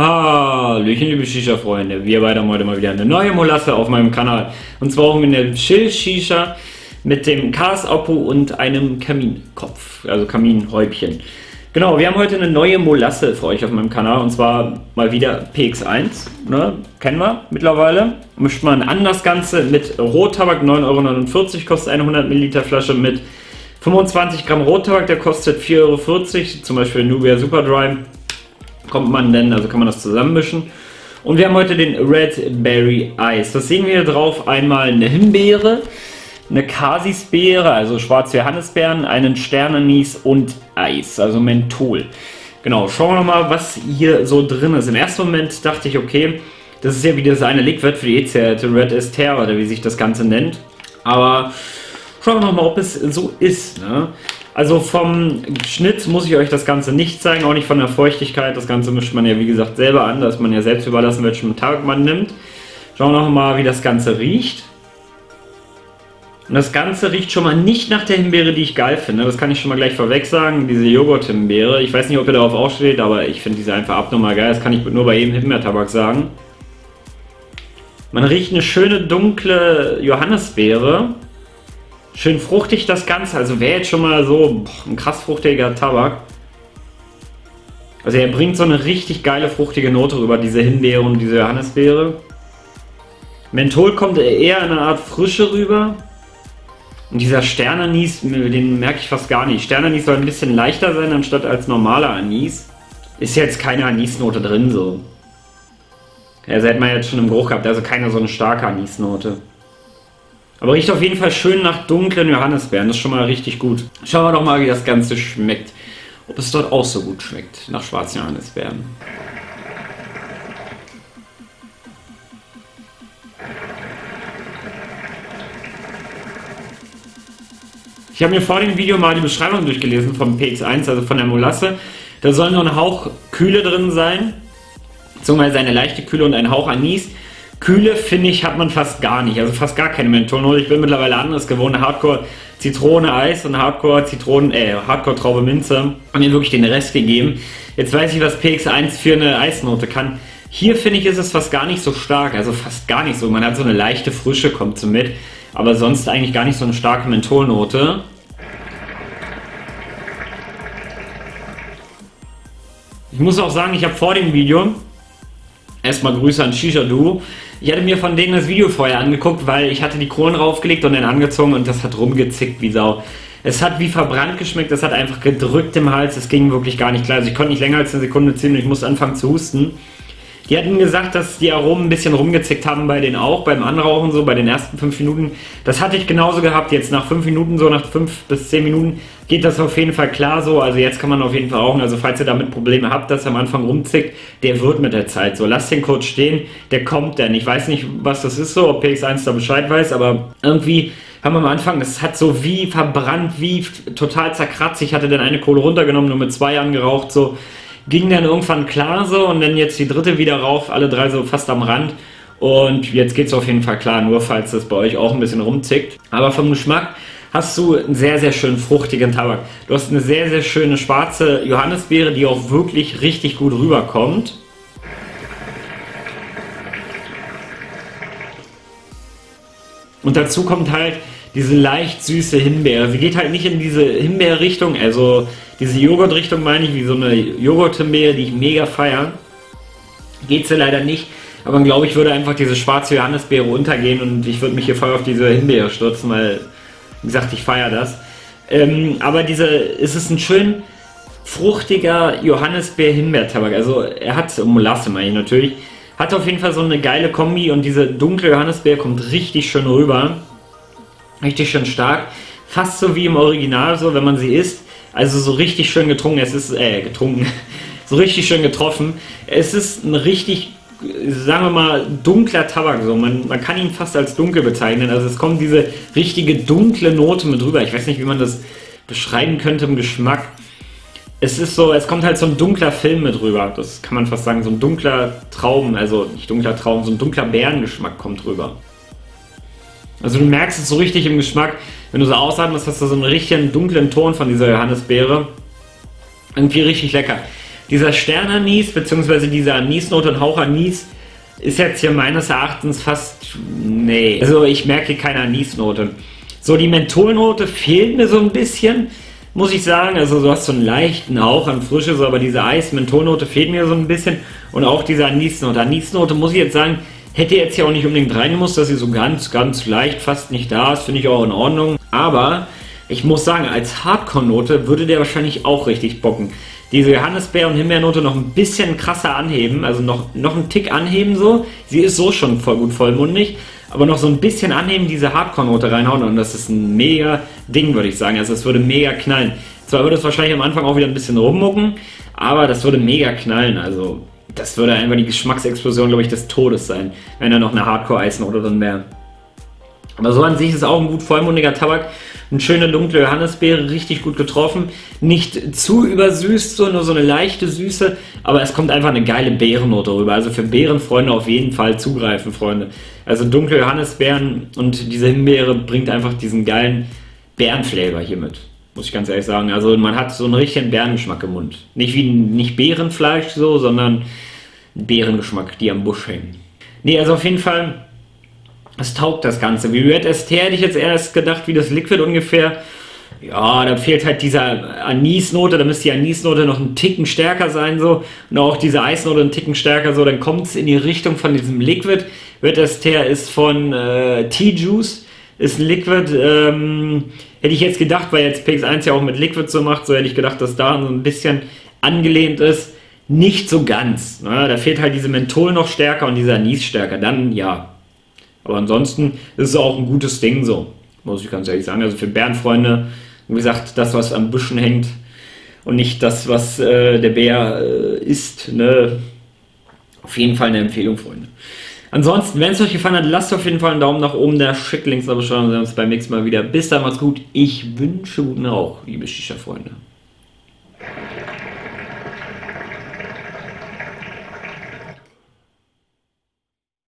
Hallöchen, liebe Shisha-Freunde. Wir beide haben heute mal wieder eine neue Molasse auf meinem Kanal. Und zwar auch mit einer Chill-Shisha mit dem Cars Oppo und einem Kaminkopf, also Kaminhäubchen. Genau, wir haben heute eine neue Molasse für euch auf meinem Kanal und zwar mal wieder PX1. Ne? Kennen wir mittlerweile. Mischt man an das Ganze mit Rottabak, 9,49 Euro, kostet eine 100 Milliliter Flasche mit 25 Gramm Rottabak, der kostet 4,40 Euro. Zum Beispiel Nubia Super Dry kommt man denn, also kann man das zusammenmischen. Und wir haben heute den Red Berry Ice. Das sehen wir hier drauf. Einmal eine Himbeere, eine Casisbeere, also schwarze Johannisbeeren, einen Sternanis und Eis, also Menthol. Genau, schauen wir nochmal, was hier so drin ist. Im ersten Moment dachte ich, okay, das ist ja wie das eine Liquid für die E-Zerte, Red Ester oder wie sich das Ganze nennt. Aber schauen wir nochmal, ob es so ist. Ne? Also vom Schnitt muss ich euch das Ganze nicht zeigen, auch nicht von der Feuchtigkeit. Das Ganze mischt man ja wie gesagt selber an, da ist man ja selbst überlassen, welchen Tag man nimmt. Schauen wir noch mal, wie das Ganze riecht. Und das Ganze riecht schon mal nicht nach der Himbeere, die ich geil finde. Das kann ich schon mal gleich vorweg sagen. Diese Joghurt-Himbeere. Ich weiß nicht, ob ihr darauf auch aber ich finde diese einfach abnormal geil. Das kann ich nur bei jedem Himbeertabak sagen. Man riecht eine schöne dunkle Johannisbeere. Schön fruchtig das Ganze. Also wäre jetzt schon mal so boah, ein krass fruchtiger Tabak. Also er bringt so eine richtig geile fruchtige Note rüber, diese Himbeere und diese Johannisbeere. Menthol kommt eher in einer Art Frische rüber. Und dieser Sternanis, den merke ich fast gar nicht. Sternanis soll ein bisschen leichter sein, anstatt als normaler Anis. Ist jetzt keine Anisnote drin so. Also hätte man jetzt schon im Geruch gehabt, also keine so eine starke Anisnote. Aber riecht auf jeden Fall schön nach dunklen Johannisbeeren. Das ist schon mal richtig gut. Schauen wir doch mal, wie das Ganze schmeckt. Ob es dort auch so gut schmeckt, nach schwarzen Johannisbeeren. Ich habe mir vor dem Video mal die Beschreibung durchgelesen vom PX1, also von der Molasse. Da soll nur ein Hauch Kühle drin sein, beziehungsweise eine leichte Kühle und ein Hauch Anis. Kühle, finde ich, hat man fast gar nicht. Also fast gar keine Mentholnote. Ich bin mittlerweile anderes gewohnt. Hardcore Zitrone Eis und Hardcore Zitronen, äh, Hardcore Traube Minze. Und mir wirklich den Rest gegeben. Jetzt weiß ich, was PX1 für eine Eisnote kann. Hier finde ich, ist es fast gar nicht so stark. Also fast gar nicht so. Man hat so eine leichte Frische, kommt so mit. Aber sonst eigentlich gar nicht so eine starke Mentholnote. Ich muss auch sagen, ich habe vor dem Video Erstmal Grüße an Shisha Du. Ich hatte mir von denen das Video vorher angeguckt, weil ich hatte die Kronen raufgelegt und dann angezogen und das hat rumgezickt wie Sau. Es hat wie verbrannt geschmeckt, es hat einfach gedrückt im Hals, es ging wirklich gar nicht klar. Also ich konnte nicht länger als eine Sekunde ziehen und ich musste anfangen zu husten. Die hatten gesagt, dass die Aromen ein bisschen rumgezickt haben bei denen auch, beim Anrauchen so, bei den ersten 5 Minuten. Das hatte ich genauso gehabt, jetzt nach 5 Minuten, so nach 5 bis 10 Minuten geht das auf jeden Fall klar so. Also jetzt kann man auf jeden Fall rauchen. Also falls ihr damit Probleme habt, dass er am Anfang rumzickt, der wird mit der Zeit so. Lasst den kurz stehen, der kommt denn. Ich weiß nicht, was das ist so, ob PX1 da Bescheid weiß, aber irgendwie haben wir am Anfang, das hat so wie verbrannt, wie total zerkratzt. Ich hatte dann eine Kohle runtergenommen, nur mit zwei angeraucht, so ging dann irgendwann klar so und dann jetzt die dritte wieder rauf, alle drei so fast am Rand. Und jetzt geht es auf jeden Fall klar, nur falls das bei euch auch ein bisschen rumzickt. Aber vom Geschmack hast du einen sehr, sehr schön fruchtigen Tabak. Du hast eine sehr, sehr schöne schwarze Johannisbeere, die auch wirklich richtig gut rüberkommt. Und dazu kommt halt diese leicht süße Himbeere. Sie geht halt nicht in diese Himbeerrichtung, also diese Joghurt-Richtung meine ich, wie so eine Joghurt-Himbeere, die ich mega feiere. Geht sie leider nicht. Aber ich glaube, ich würde einfach diese schwarze Johannisbeere untergehen und ich würde mich hier voll auf diese Himbeere stürzen, weil, wie gesagt, ich feiere das. Ähm, aber diese, es ist ein schön fruchtiger Johannisbeer-Himbeer-Tabak. Also er hat, Molasse meine ich natürlich, hat auf jeden Fall so eine geile Kombi und diese dunkle Johannisbeer kommt richtig schön rüber. Richtig schön stark. Fast so wie im Original, so wenn man sie isst. Also so richtig schön getrunken. Es ist, äh, getrunken. so richtig schön getroffen. Es ist ein richtig, sagen wir mal, dunkler Tabak. So. Man, man kann ihn fast als dunkel bezeichnen. Also es kommt diese richtige dunkle Note mit rüber. Ich weiß nicht, wie man das beschreiben könnte im Geschmack. Es ist so, es kommt halt so ein dunkler Film mit rüber. Das kann man fast sagen. So ein dunkler Trauben, also nicht dunkler Trauben, so ein dunkler Bärengeschmack kommt rüber. Also du merkst es so richtig im Geschmack, wenn du so ausatmest, hast du so einen richtigen dunklen Ton von dieser Johannisbeere. Irgendwie richtig lecker. Dieser Sternanis, beziehungsweise dieser Anisnote und Hauch Anis, ist jetzt hier meines Erachtens fast. Nee. Also ich merke keine Anisnote. So, die Mentholnote fehlt mir so ein bisschen, muss ich sagen. Also du hast so einen leichten Hauch an Frische, so, aber diese Eis-Mentholnote fehlt mir so ein bisschen. Und auch diese Anisnote. Anisnote muss ich jetzt sagen, hätte jetzt ja auch nicht unbedingt reingemusst, dass sie so ganz, ganz leicht fast nicht da ist. Finde ich auch in Ordnung. Aber ich muss sagen, als Hardcore-Note würde der wahrscheinlich auch richtig bocken. Diese Johannisbeer- und Himbeernote noch ein bisschen krasser anheben, also noch, noch einen Tick anheben so. Sie ist so schon voll gut vollmundig, aber noch so ein bisschen anheben, diese Hardcore-Note reinhauen und das ist ein mega Ding, würde ich sagen. Also es würde mega knallen. Zwar würde es wahrscheinlich am Anfang auch wieder ein bisschen rummucken, aber das würde mega knallen. Also das würde einfach die Geschmacksexplosion, glaube ich, des Todes sein, wenn da noch eine Hardcore-Eisnote drin wäre. Aber so an sich ist es auch ein gut vollmundiger Tabak. Eine schöne dunkle Johannisbeere, richtig gut getroffen. Nicht zu übersüßt, so nur so eine leichte Süße, aber es kommt einfach eine geile Beerennote rüber. Also für Beerenfreunde auf jeden Fall zugreifen, Freunde. Also dunkle Johannisbeeren und diese Himbeere bringt einfach diesen geilen Beerenflavor hier mit. Muss ich ganz ehrlich sagen. Also man hat so einen richtigen Beerengeschmack im Mund. Nicht wie nicht Beerenfleisch so, sondern Beerengeschmack, die am Busch hängen. Nee, also auf jeden Fall es taugt das Ganze. Wie Red ST hätte ich jetzt erst gedacht, wie das Liquid ungefähr. Ja, da fehlt halt dieser Anisnote, da müsste die Anisnote noch einen Ticken stärker sein, so. Und auch diese Eisnote einen Ticken stärker, so. Dann kommt es in die Richtung von diesem Liquid. Red ST ist von äh, T-Juice, ist ein Liquid. Ähm, hätte ich jetzt gedacht, weil jetzt PX1 ja auch mit Liquid so macht, so hätte ich gedacht, dass da so ein bisschen angelehnt ist. Nicht so ganz. Ne? Da fehlt halt diese Menthol noch stärker und dieser Anis stärker. Dann ja, aber ansonsten ist es auch ein gutes Ding so, muss ich ganz ehrlich sagen. Also für Bärenfreunde, wie gesagt, das, was am Büschen hängt und nicht das, was äh, der Bär äh, isst, ne? Auf jeden Fall eine Empfehlung, Freunde. Ansonsten, wenn es euch gefallen hat, lasst auf jeden Fall einen Daumen nach oben da, schickt Links in der Beschreibung, wir uns beim nächsten Mal wieder. Bis dann, macht's gut. Ich wünsche guten Rauch, liebe Shisha-Freunde.